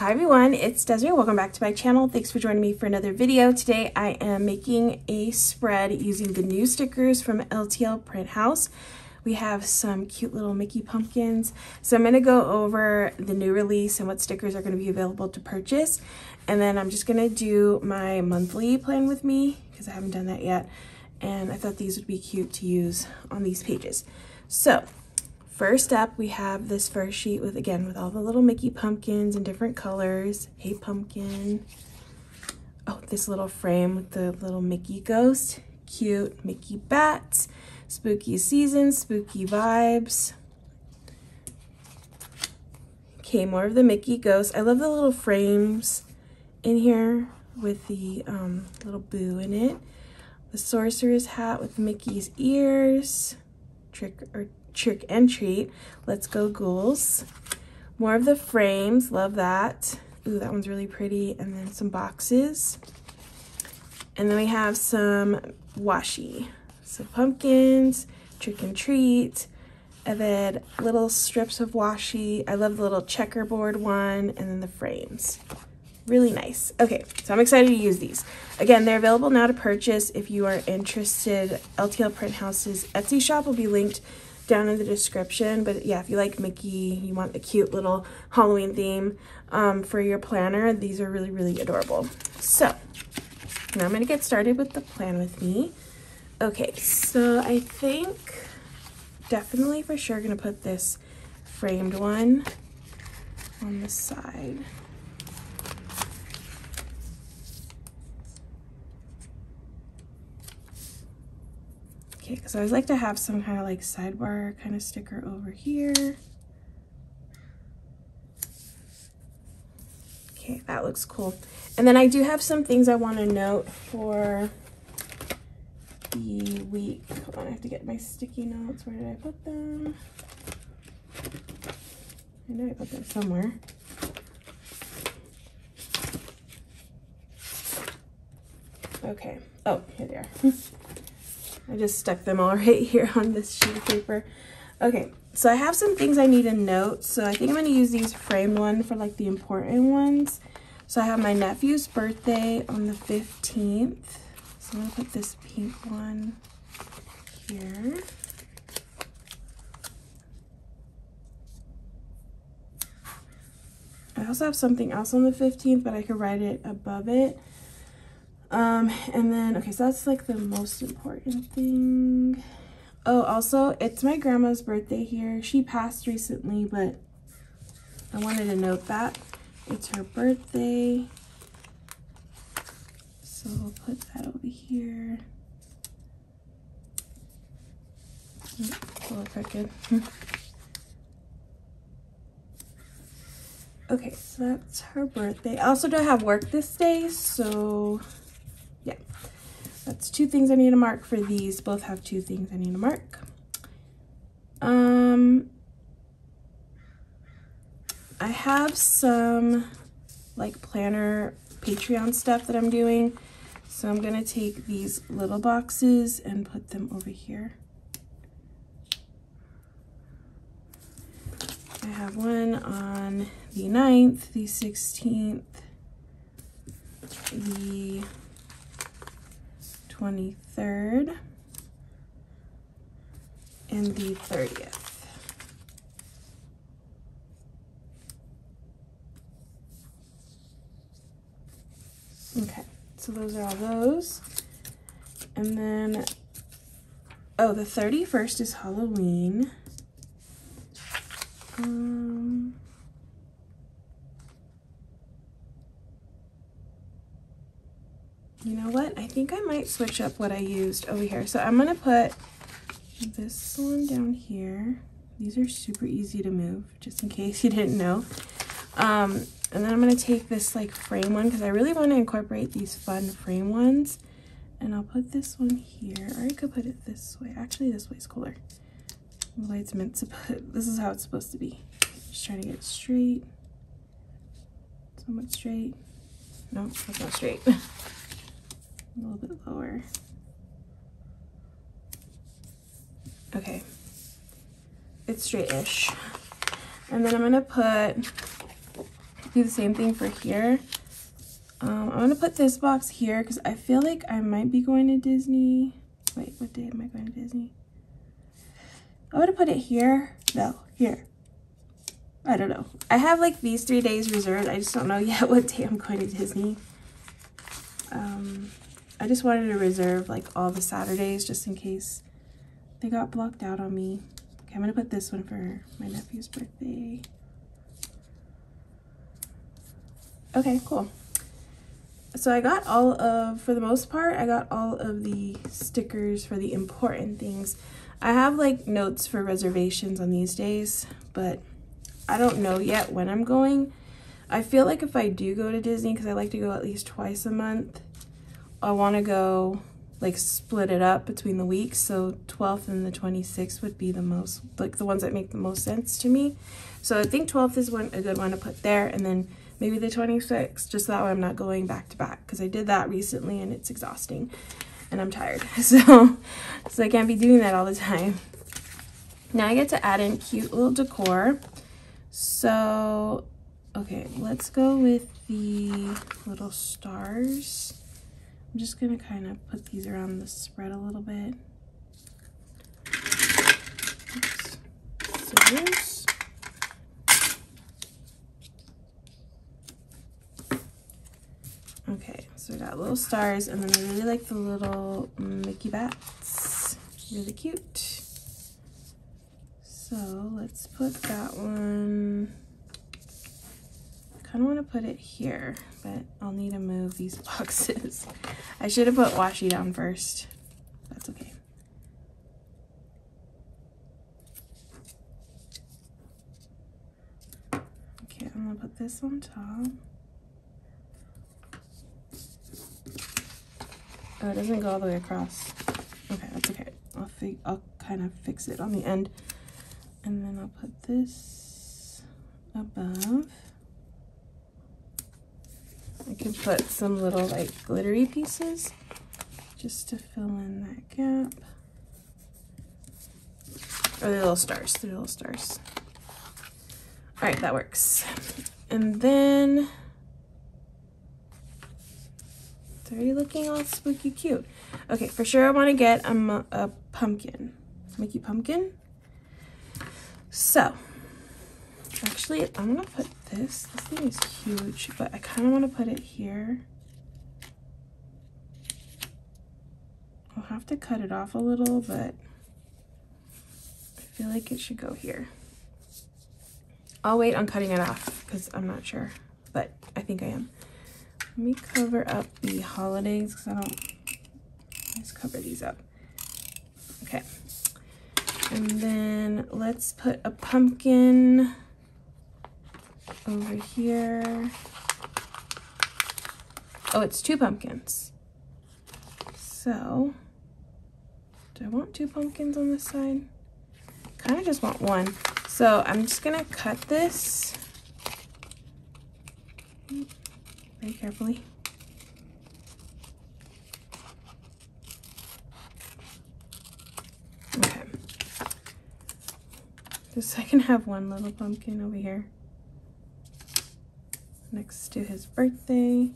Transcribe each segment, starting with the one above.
Hi everyone, it's Desiree. Welcome back to my channel. Thanks for joining me for another video. Today I am making a spread using the new stickers from LTL Print House. We have some cute little Mickey pumpkins. So I'm going to go over the new release and what stickers are going to be available to purchase. And then I'm just going to do my monthly plan with me because I haven't done that yet. And I thought these would be cute to use on these pages. So First up, we have this first sheet with, again, with all the little Mickey pumpkins in different colors. Hey, pumpkin. Oh, this little frame with the little Mickey ghost. Cute Mickey bats. Spooky season, spooky vibes. Okay, more of the Mickey ghost. I love the little frames in here with the um, little boo in it. The sorcerer's hat with Mickey's ears. Trick or trick and treat. Let's go ghouls. More of the frames, love that. Ooh, that one's really pretty. And then some boxes. And then we have some washi. So pumpkins, trick and treat, and then little strips of washi. I love the little checkerboard one, and then the frames. Really nice. Okay, so I'm excited to use these. Again, they're available now to purchase if you are interested. LTL Print House's Etsy shop will be linked down in the description. But yeah, if you like Mickey, you want the cute little Halloween theme um, for your planner, these are really, really adorable. So now I'm going to get started with the plan with me. Okay, so I think definitely for sure going to put this framed one on the side. Okay, because I always like to have some kind of like sidebar kind of sticker over here. Okay, that looks cool. And then I do have some things I want to note for the week. Hold on, I have to get my sticky notes. Where did I put them? I know I put them somewhere. Okay. Oh, here they are. I just stuck them all right here on this sheet of paper. Okay, so I have some things I need to note. So I think I'm going to use these framed one for like the important ones. So I have my nephew's birthday on the 15th. So I'm to put this pink one here. I also have something else on the 15th, but I could write it above it. Um, and then, okay, so that's like the most important thing. Oh, also, it's my grandma's birthday here. She passed recently, but I wanted to note that. It's her birthday. So we'll put that over here. Oh, crooked. okay, so that's her birthday. I also don't have work this day, so yeah, that's two things I need to mark for these. Both have two things I need to mark. Um, I have some like planner Patreon stuff that I'm doing. So I'm to take these little boxes and put them over here. I have one on the 9th, the 16th, the 23rd, and the 30th. Okay, so those are all those. And then, oh, the 31st is Halloween. Um, you know what? I think I might switch up what I used over here. So I'm going to put this one down here. These are super easy to move, just in case you didn't know. Um, and then I'm going to take this like frame one because I really want to incorporate these fun frame ones. And I'll put this one here, or I could put it this way. Actually, this way is cooler. The way it's meant to put, this is how it's supposed to be. Just trying to get straight. Somewhat straight. No, that's not straight. a little bit lower. Okay, it's straight-ish. And then I'm gonna put do the same thing for here. Um, I'm to put this box here because I feel like I might be going to Disney. Wait, what day am I going to Disney? I'm to put it here. No, here. I don't know. I have like these three days reserved. I just don't know yet what day I'm going to Disney. Um, I just wanted to reserve like all the Saturdays just in case they got blocked out on me. Okay, I'm to put this one for my nephew's birthday. Okay, cool. So I got all of, for the most part, I got all of the stickers for the important things. I have like notes for reservations on these days, but I don't know yet when I'm going. I feel like if I do go to Disney, because I like to go at least twice a month, I want to go like split it up between the weeks. So 12th and the 26th would be the most, like the ones that make the most sense to me. So I think 12th is one a good one to put there. And then maybe the 26th, just that way I'm not going back to back. Because I did that recently and it's exhausting. And I'm tired. So, so I can't be doing that all the time. Now I get to add in cute little decor. So, okay, let's go with the little stars. I'm just gonna kind of put these around the spread a little bit. Oops. Scissors. Okay, so we got little stars, and then I really like the little Mickey bats. Really cute. So let's put that one kind of want to put it here, but I'll need to move these boxes. I should have put washi down first. That's okay. Okay, I'm gonna put this on top. Oh, it doesn't go all the way across. Okay, that's okay. I'll, I'll kind of fix it on the end. And then I'll put this above. I could put some little like glittery pieces just to fill in that gap. Or the little stars, the little stars. All right, that works. And then, it's already looking all spooky cute. Okay, for sure I wanna get a, a pumpkin, Mickey pumpkin. So, actually, I'm gonna put this. This thing is huge, but I kind of want to put it here. I'll have to cut it off a little, but I feel like it should go here. I'll wait on cutting it off because I'm not sure, but I think I am. Let me cover up the holidays because I don't, let's cover these up. Okay. And then let's put a pumpkin over here. Oh, it's two pumpkins. So, do I want two pumpkins on this side? kind of just want one. So I'm just gonna cut this very carefully. Okay. Just I can have one little pumpkin over here next to his birthday.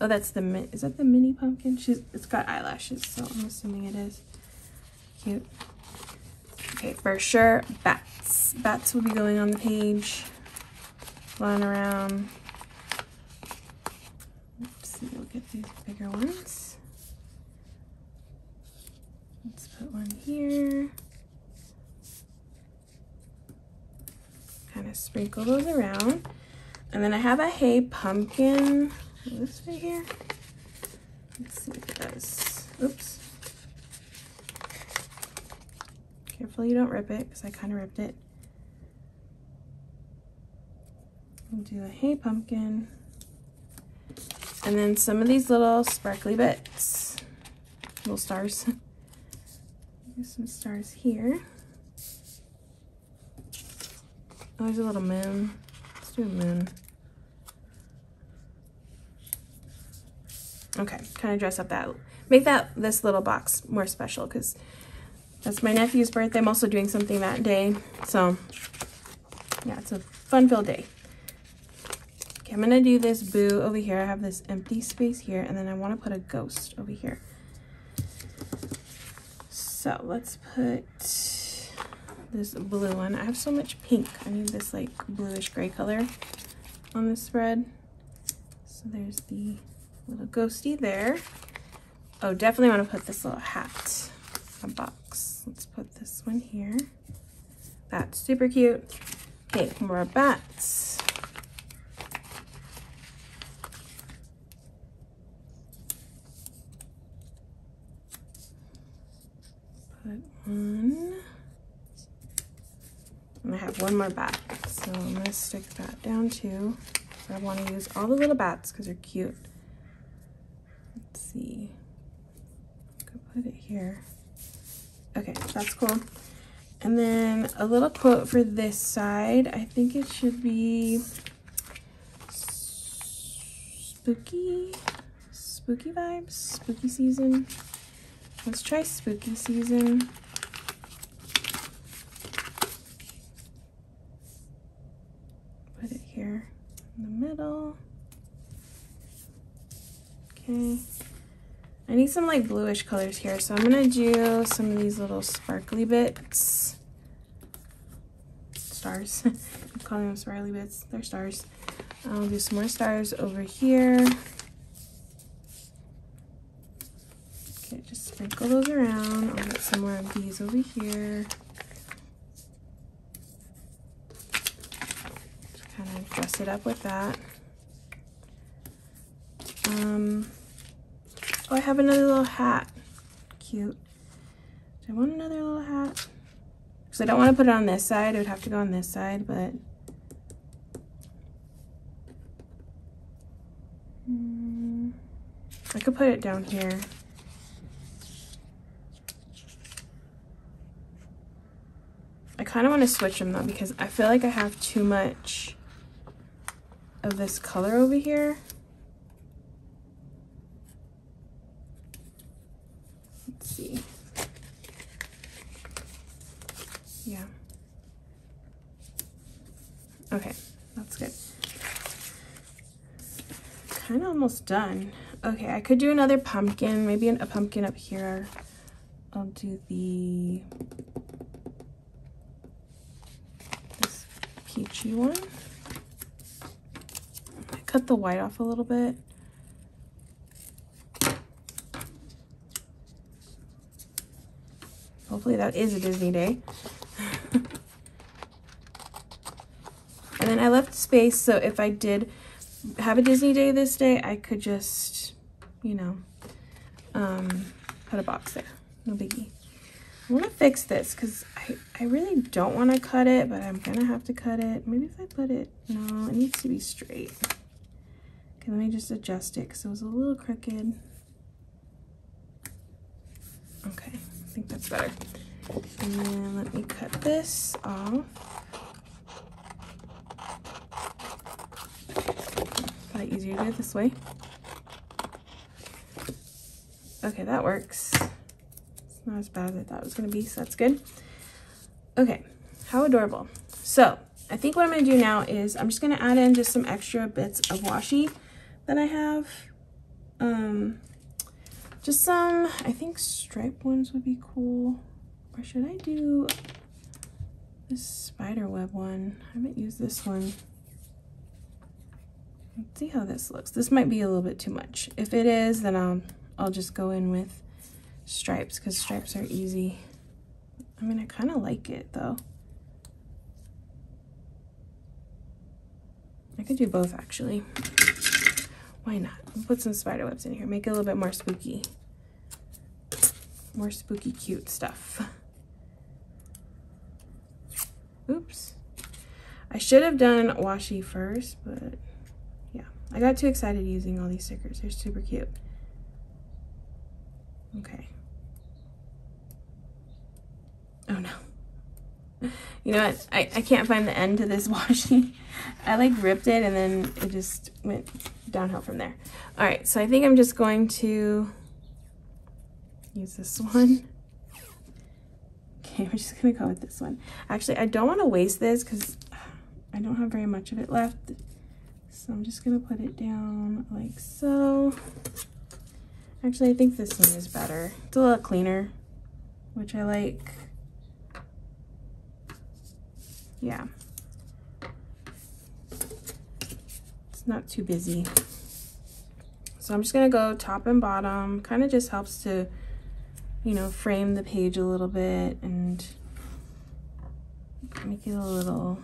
Oh, that's the, is that the mini pumpkin? She's, it's got eyelashes, so I'm assuming it is. Cute. Okay, for sure, bats. Bats will be going on the page, flying around. Let's see, we'll get these bigger ones. Let's put one here. Kind of sprinkle those around. And then I have a Hey Pumpkin. This right here. Let's see if it does. Oops. Careful you don't rip it because I kind of ripped it. And do a Hey Pumpkin. And then some of these little sparkly bits. Little stars. There's some stars here. Oh, there's a little moon. Let's do a moon. Okay, kind of dress up that, make that, this little box more special because that's my nephew's birthday. I'm also doing something that day. So yeah, it's a fun-filled day. Okay, I'm gonna do this boo over here. I have this empty space here, and then I wanna put a ghost over here. So let's put this blue one. I have so much pink. I need this like bluish gray color on the spread. So there's the little ghosty there. Oh, definitely want to put this little hat a box. Let's put this one here. That's super cute. Okay, more bats. Put one. And I have one more bat. So I'm gonna stick that down too. I wanna use all the little bats because they're cute. See. I could put it here. Okay, that's cool. And then a little quote for this side. I think it should be spooky, spooky vibes, spooky season. Let's try spooky season. Put it here in the middle. Okay. I need some like bluish colors here, so I'm gonna do some of these little sparkly bits. Stars. I'm calling them sparkly bits. They're stars. I'll do some more stars over here. Okay, just sprinkle those around. I'll get some more of these over here. Just kind of dress it up with that. Um, oh, I have another little hat. Cute. Do I want another little hat? Because I don't want to put it on this side. It would have to go on this side, but... Mm, I could put it down here. I kind of want to switch them though because I feel like I have too much of this color over here. Let's see. Yeah. Okay, that's good. Kind of almost done. Okay, I could do another pumpkin, maybe a pumpkin up here. I'll do the this peachy one. I cut the white off a little bit. Hopefully that is a Disney day. and then I left space so if I did have a Disney day this day, I could just, you know, um, put a box there. No biggie. I want to fix this because I, I really don't want to cut it, but I'm going to have to cut it. Maybe if I put it, no, it needs to be straight. Okay, let me just adjust it because it was a little crooked. Okay, I think that's better. And then let me cut this off. Probably easier to do it this way. Okay, that works. It's not as bad as I thought it was gonna be, so that's good. Okay, how adorable. So I think what I'm gonna do now is I'm just gonna add in just some extra bits of washi that I have. Um, just some, I think stripe ones would be cool. Or should I do this spider web one? I haven't used this one. Let's see how this looks. This might be a little bit too much. If it is, then I'll, I'll just go in with stripes because stripes are easy. I mean, I kind of like it though. I could do both actually. Why not? I'll put some spider webs in here. Make it a little bit more spooky. More spooky cute stuff. Oops. I should have done washi first, but. I got too excited using all these stickers. They're super cute. Okay. Oh no. You know what? I, I can't find the end to this washi. I like ripped it and then it just went downhill from there. All right, so I think I'm just going to use this one. Okay, we're just gonna go with this one. Actually, I don't wanna waste this because I don't have very much of it left. So I'm just gonna put it down like so. Actually, I think this one is better. It's a little cleaner, which I like. Yeah. It's not too busy. So I'm just gonna go top and bottom. Kind of just helps to, you know, frame the page a little bit and make it a little,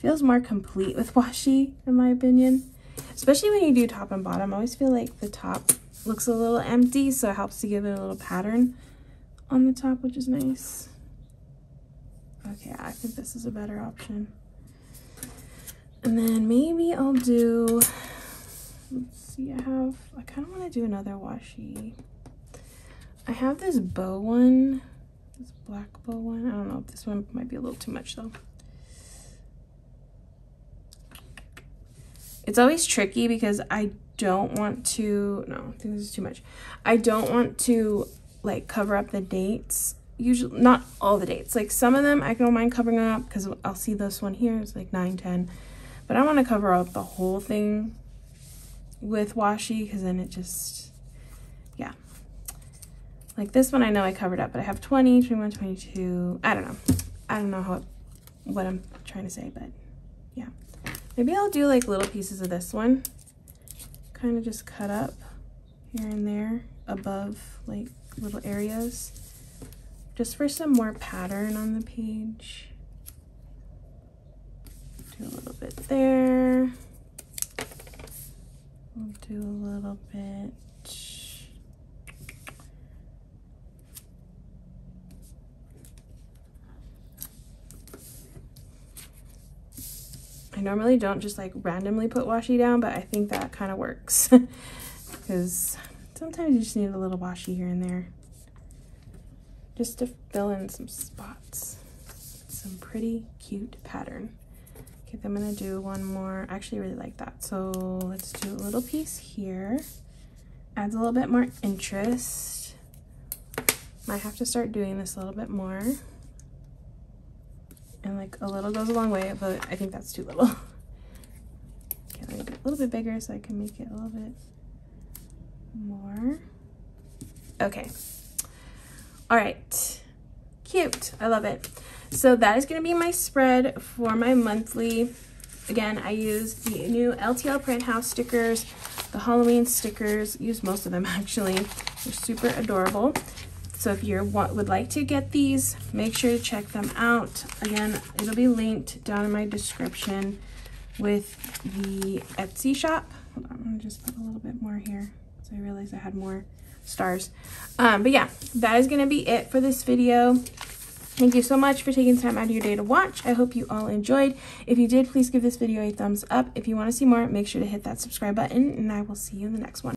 feels more complete with washi in my opinion. Especially when you do top and bottom. I always feel like the top looks a little empty, so it helps to give it a little pattern on the top, which is nice. Okay, I think this is a better option. And then maybe I'll do, let's see, I have, I kind of want to do another washi. I have this bow one, this black bow one. I don't know, if this one might be a little too much though. It's always tricky because I don't want to, no, I think this is too much. I don't want to like cover up the dates. Usually, not all the dates. Like some of them I don't mind covering up because I'll see this one here. It's like 9, 10. But I want to cover up the whole thing with washi because then it just, yeah. Like this one I know I covered up, but I have 20, 21, 22. I don't know. I don't know how, what I'm trying to say, but yeah. Maybe I'll do like little pieces of this one. Kind of just cut up here and there above like little areas. Just for some more pattern on the page. Do a little bit there. We'll do a little bit I normally don't just like randomly put washi down, but I think that kind of works because sometimes you just need a little washi here and there just to fill in some spots. Some pretty cute pattern. Okay, I'm gonna do one more. I actually really like that. So let's do a little piece here. Adds a little bit more interest. Might have to start doing this a little bit more and like a little goes a long way but I think that's too little. Okay me get a little bit bigger so I can make it a little bit more. Okay. All right cute. I love it. So that is going to be my spread for my monthly. Again I use the new LTL print house stickers the Halloween stickers use most of them actually. They're super adorable so if you would like to get these, make sure to check them out. Again, it'll be linked down in my description with the Etsy shop. Hold on, I'm gonna just put a little bit more here. So I realized I had more stars. Um, but yeah, that is gonna be it for this video. Thank you so much for taking time out of your day to watch. I hope you all enjoyed. If you did, please give this video a thumbs up. If you want to see more, make sure to hit that subscribe button, and I will see you in the next one.